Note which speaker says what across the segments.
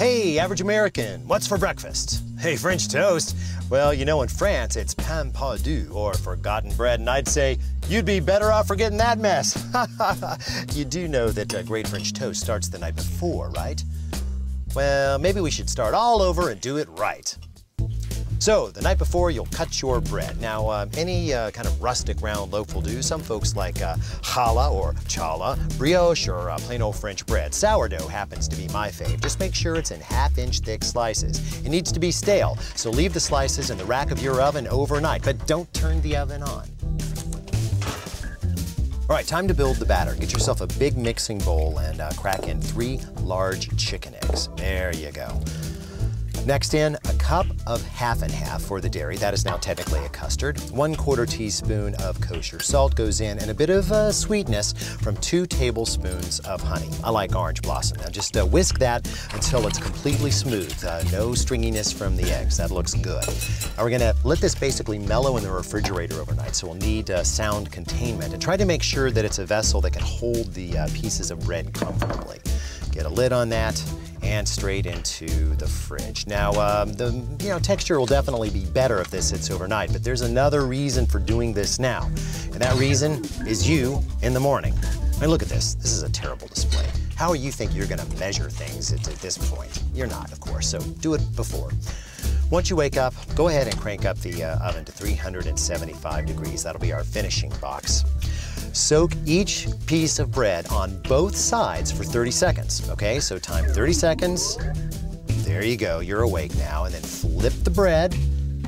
Speaker 1: Hey, average American, what's for breakfast? Hey, French toast? Well, you know, in France, it's pain perdu, or forgotten bread, and I'd say you'd be better off forgetting that mess. you do know that uh, great French toast starts the night before, right? Well, maybe we should start all over and do it right. So the night before, you'll cut your bread. Now, uh, any uh, kind of rustic round loaf will do. Some folks like uh, challah or challah, brioche, or uh, plain old French bread. Sourdough happens to be my fave. Just make sure it's in half-inch thick slices. It needs to be stale, so leave the slices in the rack of your oven overnight, but don't turn the oven on. All right, time to build the batter. Get yourself a big mixing bowl and uh, crack in three large chicken eggs. There you go. Next in, cup of half and half for the dairy. That is now technically a custard. One quarter teaspoon of kosher salt goes in and a bit of uh, sweetness from two tablespoons of honey. I like orange blossom. Now just uh, whisk that until it's completely smooth. Uh, no stringiness from the eggs. That looks good. Now we're gonna let this basically mellow in the refrigerator overnight. So we'll need uh, sound containment and try to make sure that it's a vessel that can hold the uh, pieces of bread comfortably. Get a lid on that and straight into the fridge. Now, um, the you know texture will definitely be better if this sits overnight, but there's another reason for doing this now, and that reason is you in the morning. I mean, look at this. This is a terrible display. How you think you're going to measure things at, at this point? You're not, of course, so do it before. Once you wake up, go ahead and crank up the uh, oven to 375 degrees. That'll be our finishing box. Soak each piece of bread on both sides for 30 seconds, okay? So time 30 seconds. There you go, you're awake now. And then flip the bread.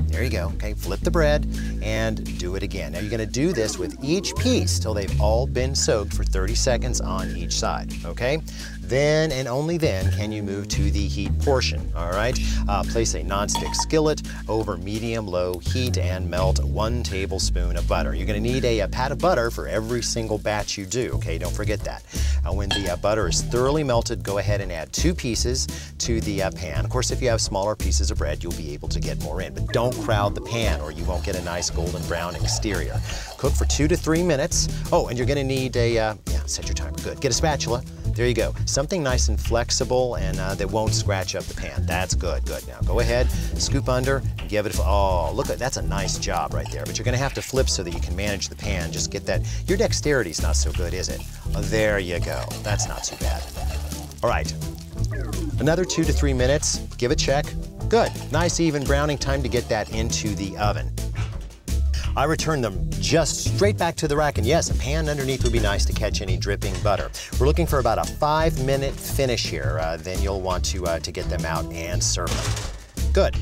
Speaker 1: There you go, okay? Flip the bread and do it again. Now you're gonna do this with each piece till they've all been soaked for 30 seconds on each side, okay? Then and only then can you move to the heat portion, all right? Uh, place a nonstick skillet over medium-low heat and melt one tablespoon of butter. You're gonna need a, a, pat of butter for every single batch you do, okay? Don't forget that. Uh, when the uh, butter is thoroughly melted, go ahead and add two pieces to the uh, pan. Of course, if you have smaller pieces of bread, you'll be able to get more in, but don't crowd the pan or you won't get a nice golden brown exterior. Cook for two to three minutes. Oh, and you're gonna need a, uh, yeah, set your timer, good. Get a spatula, there you go. Something nice and flexible and uh, that won't scratch up the pan. That's good, good. Now go ahead, scoop under, give it a, oh, look, at that's a nice job right there. But you're gonna have to flip so that you can manage the pan. Just get that, your dexterity's not so good, is it? Oh, there you go. That's not too bad. All right, another two to three minutes, give a check. Good, nice even browning time to get that into the oven. I return them just straight back to the rack. And yes, a pan underneath would be nice to catch any dripping butter. We're looking for about a five minute finish here. Uh, then you'll want to, uh, to get them out and serve them. Good.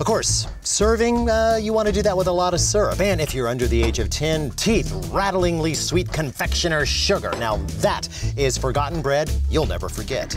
Speaker 1: Of course, serving, uh, you want to do that with a lot of syrup. And if you're under the age of 10, teeth rattlingly sweet confectioner sugar. Now that is forgotten bread you'll never forget.